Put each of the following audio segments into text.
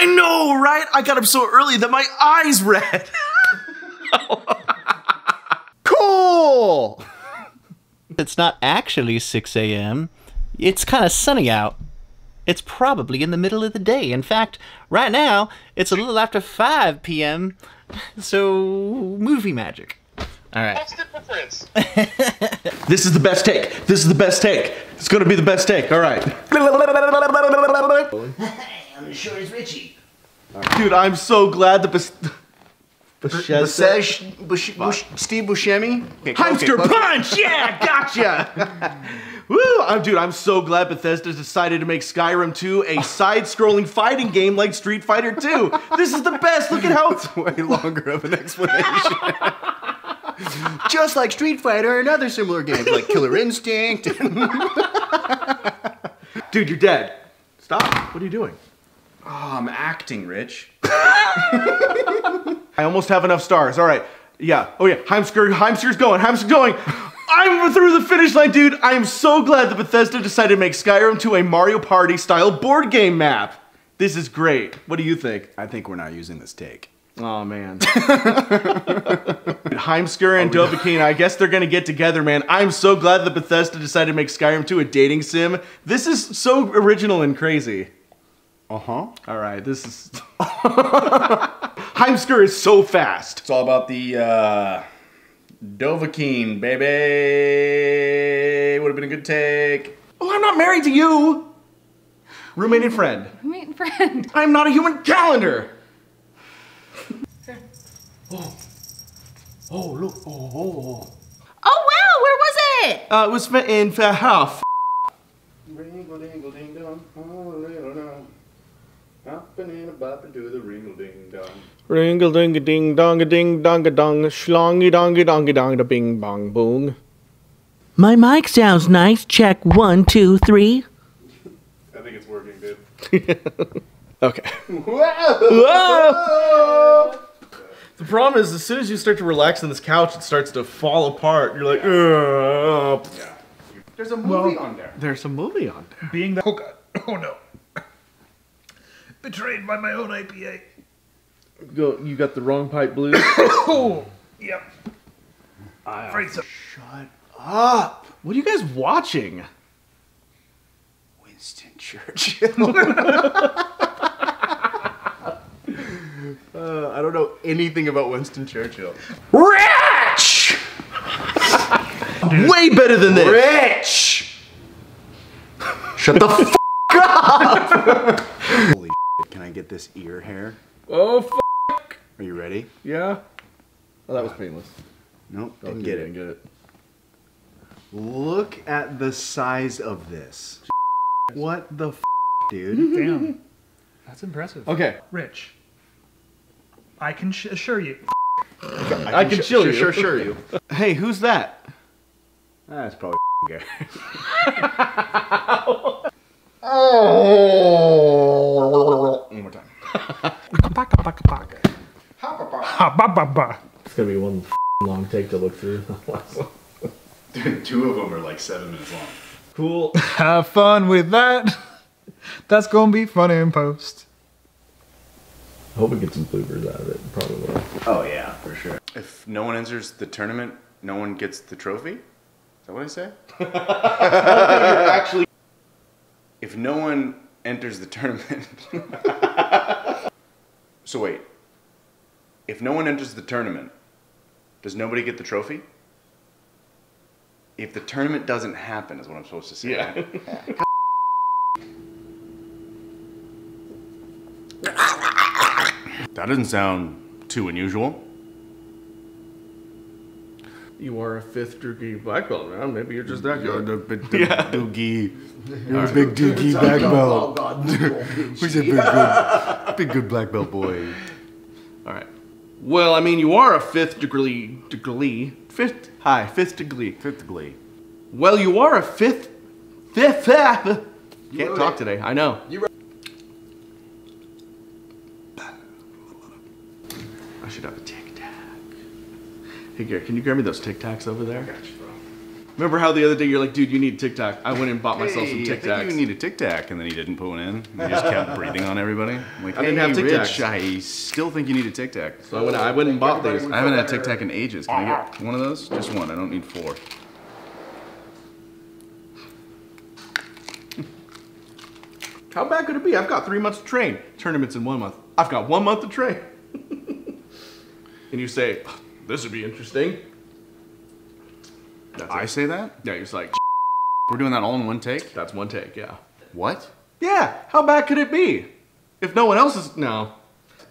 I know, right? I got up so early that my eyes red. Cool! It's not actually 6 a.m. It's kind of sunny out. It's probably in the middle of the day. In fact, right now, it's a little after 5 p.m. So, movie magic. All right. What's the difference? This is the best take. This is the best take. It's gonna be the best take. All right. I'm sure it's Richie. Dude, I'm so glad the Bas- Bush, Bush, Bush, Steve Buscemi? Okay, okay, punch! Yeah, gotcha! Woo! I'm, dude, I'm so glad Bethesda decided to make Skyrim 2 a side-scrolling fighting game like Street Fighter 2. This is the best. Look at how it's way longer of an explanation. Just like Street Fighter and other similar games like Killer Instinct. Dude, you're dead. Stop. What are you doing? Oh, I'm acting, Rich. I almost have enough stars. All right. Yeah. Oh yeah. Heimskr. Heimskr's going. Heimskr's going. I'm through the finish line, dude. I am so glad that Bethesda decided to make Skyrim to a Mario Party style board game map. This is great. What do you think? I think we're not using this take. Oh man. Heimskr and oh, Dovahkiin, I guess they're gonna get together, man. I'm so glad that Bethesda decided to make Skyrim 2 a dating sim. This is so original and crazy. Uh huh. All right, this is. Heimskr is so fast. It's all about the uh, Dovahkiin, baby. Would have been a good take. Oh, I'm not married to you. Roommate and friend. Roommate and friend. I'm not a human calendar. Oh, Oh, look. Oh, oh, Oh wow, where was it? Uh, it was fa- in fa- half. Ringle dingle ding dong, oh little dong. Hopping and a bopping to the ringle ding dong. Ring a ding a ding dong a ding dong a dong schlongy dongy dongy dong da bing bong boom. My mic sounds nice. Check one, two, three. I think it's working, dude. Okay. The problem is, as soon as you start to relax on this couch, it starts to fall apart. You're like, Ugh. There's a movie on there. there's a movie on there. Being the. Oh god. Oh no. Betrayed by my own IPA. Go, you got the wrong pipe blues. Oh! Yep. Afraid so. Up. What are you guys watching? Winston Churchill. uh, I don't know anything about Winston Churchill. Rich. Way better than this. Rich! Shut the f- Holy shit, can I get this ear hair? Oh, f- Are you ready? yeah. Oh, that was painless. Nope, Oh, didn't you get didn't it. Get it. Look at the size of this. What the f, dude? Damn. That's impressive. Okay. Rich. I can sh- assure you. I can chill you. Sure, sure, you. Hey, who's that? That's probably Gary. One more time. It's gonna be one long take to look through. Dude, two of them are like seven minutes long. cool. Have fun with that. That's gonna be fun in post. I hope we get some bloopers out of it. Probably will. Oh yeah, for sure. If no one enters the tournament, no one gets the trophy? Is that what I say? Actually, If no one enters the tournament. so wait. If no one enters the tournament, does nobody get the trophy? If the tournament doesn't happen, is what I'm supposed to say. Yeah. right? that doesn't sound too unusual. you are a fifth degree black belt, man. Maybe you're just that You're good. the big doogie. You're a oh, big doogie black belt. Who's a big good, good black belt boy? All right. Well, I mean, you are a fifth degree degree fifth. Hi, fifth degree. Fifth degree. Well, you are a fifth fifth. fifth Can't talk today. I know. You I should have a tic tac. Hey, Gary, can you grab me those tic tacs over there? Got you, bro. Remember how the other day you're like, dude, you need Tic Tac. I went and bought myself some Hey, Tic I think Tacs. you need a Tic Tac, and then he didn't put one in. He just kept breathing on everybody. I'm like, I didn't hey, have Tic Tacs. I still think you need a Tic Tac. So I went, I went and bought these. I haven't had Tic Tac in ages. Can I get one of those? Just one. I don't need four. How bad could it be? I've got three months to train. Tournaments in one month. I've got one month to train. and you say, this would be interesting. That's I it. say that? Yeah, you're just like, We're doing that all in one take? that's one take, yeah. What? Yeah, how bad could it be? If no one else is, no.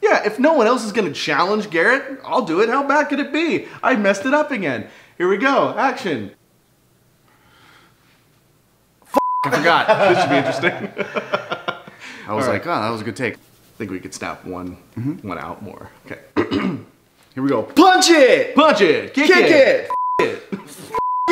Yeah, if no one else is gonna challenge Garrett, I'll do it. How bad could it be? I messed it up again. Here we go, action. I forgot. This should be interesting. I was All like, oh, that was a good take. I think we could snap one, mm-hmm. one out more. Okay. Here we go. Punch it! Punch it! Kick, Kick it! it!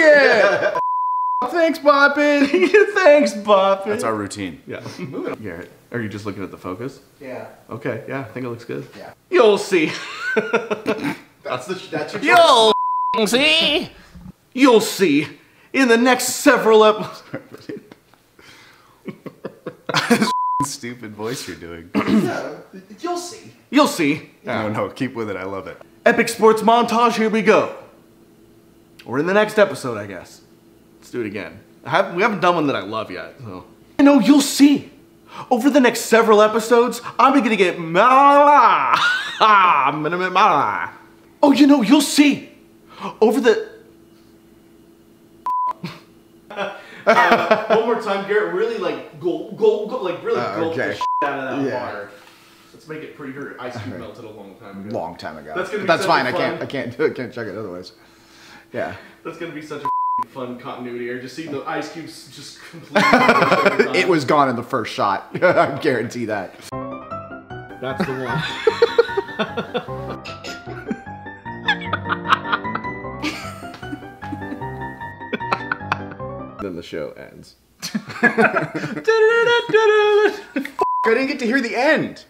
Yeah! Thanks, Boppin! Thanks, Bob. That's our routine. Yeah. Garrett, are you just looking at the focus? Yeah. Okay, yeah, I think it looks good. Yeah. You'll see. That's the that's your You'll see. You'll see in the next several episodes. Stupid voice you're doing. Yeah, you'll see. You'll see. No, no, keep with it. I love it. Epic sports montage, here we go. Or in the next episode, I guess. Let's do it again. I have, we haven't done one that I love yet, so. You know, you'll see. Over the next several episodes, I'm gonna get mala. I'm gonna get mala. Oh, you know, you'll see. Over the. Uh, one more time, Garrett. Really like go, go, go like really Uh, gulp the shit out of that Yeah. water. Let's make it pretty. Ice cube melted a long time ago. Long time ago. That's gonna be That's fine. I can't. I can't do it. Can't check it otherwise. Yeah. That's gonna be such a fun continuity here. Just see the ice cubes just completely. It was gone in the first shot. I guarantee that. That's the one. then the show ends. I didn't get to hear the end.